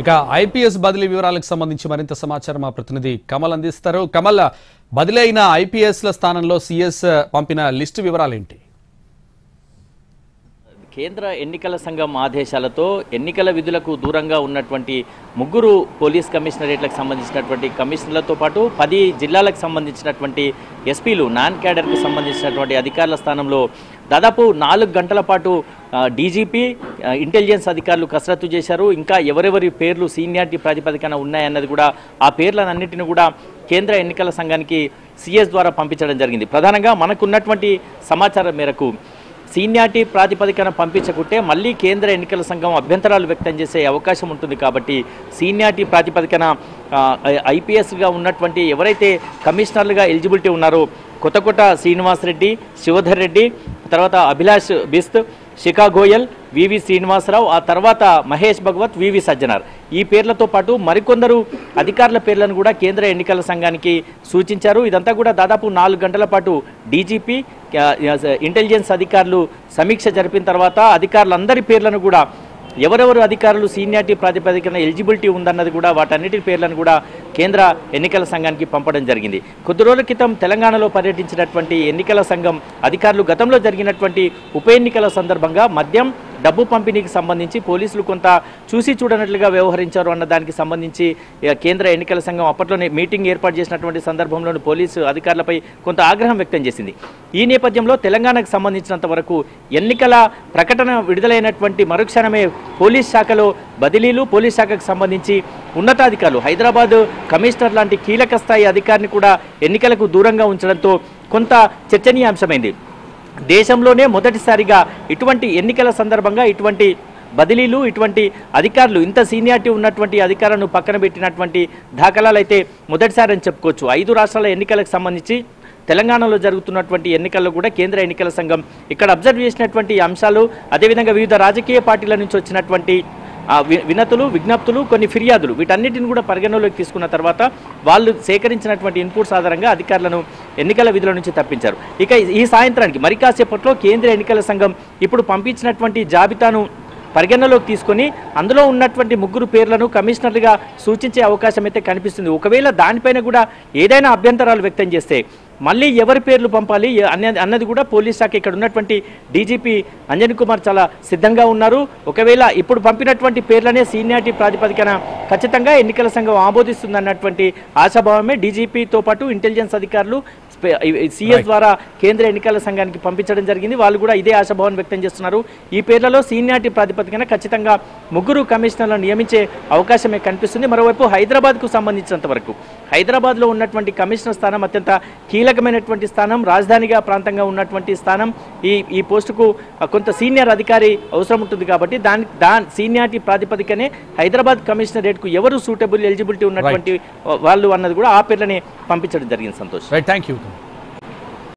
ఇక ఐపీఎస్ బదిలీ వివరాలకు సంబంధించి మరింత సమాచారం మా ప్రతినిధి కమల్ అందిస్తారు. కమల్ బదిలీ అయిన ఐపీఎస్ల స్థానంలో సిఎస్ పంపిన లిస్టు వివరాలేంటి? కేంద్ర ఎన్నికల సంఘం ఆదేశాలతో ఎన్నికల విధులకు దూరంగా ఉన్నటువంటి ముగ్గురు పోలీస్ కమిషనరేట్లకు సంబంధించినటువంటి కమిషనర్లతో పాటు పది జిల్లాలకు సంబంధించినటువంటి ఎస్పీలు నాన్ క్యాడర్కి సంబంధించినటువంటి అధికారుల స్థానంలో దాదాపు నాలుగు గంటల పాటు డీజీపీ ఇంటెలిజెన్స్ అధికారులు కసరత్తు చేశారు. ఇంకా ఎవరెవరి పేర్లు సీనియారిటీ ప్రాతిపదికన ఉన్నాయన్నది కూడా ఆ పేర్లన్నింటిని కూడా కేంద్ర ఎన్నికల సంఘానికి సిఎస్ ద్వారా పంపించడం జరిగింది. ప్రధానంగా మనకున్నటువంటి సమాచారం మేరకు సీనియారిటీ ప్రాతిపదికన పంపించకుంటే మళ్ళీ కేంద్ర ఎన్నికల సంఘం అభ్యంతరాలు వ్యక్తం చేసే అవకాశం ఉంటుంది కాబట్టి సీనియారిటీ ప్రాతిపదికన ఐపీఎస్గా ఉన్నటువంటి ఎవరైతే కమిషనర్లుగా ఎలిజిబిలిటీ ఉన్నారో కొత్తకోట శ్రీనివాస్ రెడ్డి శివధర్ రెడ్డి తర్వాత అభిలాష్ బిస్త్ శిఖా గోయల్ వివి శ్రీనివాసరావు ఆ తర్వాత మహేష్ భగవత్ వివి సజ్జనార్. ఈ పేర్లతో పాటు మరికొందరు అధికారుల పేర్లను కూడా కేంద్ర ఎన్నికల సంఘానికి సూచించారు. ఇదంతా కూడా దాదాపు నాలుగు గంటల పాటు డీజీపీ ఇంటెలిజెన్స్ అధికారులు సమీక్ష జరిపిన తర్వాత అధికారులందరి పేర్లను కూడా ఎవరెవరు అధికారులు సీనియారిటీ ప్రాతిపదికన ఎలిజిబిలిటీ ఉందన్నది కూడా వాటన్నిటి పేర్లను కూడా కేంద్ర ఎన్నికల సంఘానికి పంపడం జరిగింది. కొద్ది రోజుల క్రితం తెలంగాణలో పర్యటించినటువంటి ఎన్నికల సంఘం అధికారులు గతంలో జరిగినటువంటి ఉప ఎన్నికల సందర్భంగా మద్యం డబ్బు పంపిణీకి సంబంధించి పోలీసులు కొంత చూసి చూడనట్లుగా వ్యవహరించారు అన్న దానికి సంబంధించి కేంద్ర ఎన్నికల సంఘం అప్పట్లోనే మీటింగ్ ఏర్పాటు చేసినటువంటి సందర్భంలోని పోలీసు అధికారులపై కొంత ఆగ్రహం వ్యక్తం చేసింది. ఈ నేపథ్యంలో తెలంగాణకు సంబంధించినంత వరకు ఎన్నికల ప్రకటన విడుదలైనటువంటి మరుక్షణమే పోలీస్ శాఖలో బదిలీలు పోలీస్ శాఖకు సంబంధించి ఉన్నతాధికారులు హైదరాబాద్ కమిషనర్ లాంటి కీలక స్థాయి అధికారిని కూడా ఎన్నికలకు దూరంగా ఉంచడంతో కొంత చర్చనీయాంశమైంది. దేశంలోనే మొదటిసారిగా ఇటువంటి ఎన్నికల సందర్భంగా ఇటువంటి బదిలీలు ఇటువంటి అధికారులు ఇంత సీనియారిటీ ఉన్నటువంటి అధికారులను పక్కన పెట్టినటువంటి దాఖలాలు అయితే మొదటిసారి అని చెప్పుకోవచ్చు. ఐదు రాష్ట్రాల ఎన్నికలకు సంబంధించి తెలంగాణలో జరుగుతున్నటువంటి ఎన్నికల్లో కూడా కేంద్ర ఎన్నికల సంఘం ఇక్కడ అబ్జర్వ్ చేసినటువంటి అంశాలు అదేవిధంగా వివిధ రాజకీయ పార్టీల నుంచి వచ్చినటువంటి వినతులు విజ్ఞప్తులు కొన్ని ఫిర్యాదులు వీటన్నిటిని కూడా పరిగణలోకి తీసుకున్న తర్వాత వాళ్ళు సేకరించినటువంటి ఇన్పుట్స్ ఆధారంగా అధికారులను ఎన్నికల విధుల నుంచి తప్పించారు. ఇక ఈ- సాయంత్రానికి మరి కాసేపట్లో కేంద్ర ఎన్నికల సంఘం ఇప్పుడు పంపించినటువంటి జాబితాను పరిగణలోకి తీసుకొని అందులో ఉన్నటువంటి ముగ్గురు పేర్లను కమిషనర్లుగా సూచించే అవకాశం అయితే కనిపిస్తుంది. ఒకవేళ దానిపైన కూడా ఏదైనా అభ్యంతరాలు వ్యక్తం చేస్తే మళ్ళీ ఎవరి పేర్లు పంపాలి? అన్నది అన్నది కూడా పోలీస్ శాఖ ఇక్కడ ఉన్నటువంటి డీజీపీ అంజన్ కుమార్ చాలా సిద్ధంగా ఉన్నారు. ఒకవేళ ఇప్పుడు పంపినటువంటి పేర్లనే సీనియారిటీ ప్రాతిపదికన ఖచ్చితంగా ఎన్నికల సంఘం ఆమోదిస్తుందన్నటువంటి ఆశాభావమే డీజీపీతో పాటు ఇంటెలిజెన్స్ అధికారులు సిఎస్ ద్వారా కేంద్ర ఎన్నికల సంఘానికి పంపించడం జరిగింది. వాళ్ళు కూడా ఇదే ఆశాభావం వ్యక్తం చేస్తున్నారు. ఈ పేర్లలో సీనియారిటీ ప్రాతిపదికన ఖచ్చితంగా ముగ్గురు కమిషనర్లను నియమించే అవకాశమే కనిపిస్తుంది. మరోవైపు హైదరాబాద్కు సంబంధించినంత వరకు హైదరాబాద్లో ఉన్నటువంటి కమిషనర్ స్థానం అత్యంత కీలకమైనటువంటి స్థానం రాజధానిగా ప్రాంతంగా ఉన్నటువంటి స్థానం. ఈ ఈ పోస్టుకు కొంత సీనియర్ అధికారి అవసరం ఉంటుంది కాబట్టి దాని దాని సీనియారిటీ ప్రాతిపదికనే హైదరాబాద్ కమిషనరేట్కు ఎవరు సూటబుల్ ఎలిజిబిలిటీ ఉన్నటువంటి వాళ్ళు అన్నది కూడా ఆ పేర్లని పంపించడం జరిగింది సంతోష్. Thank you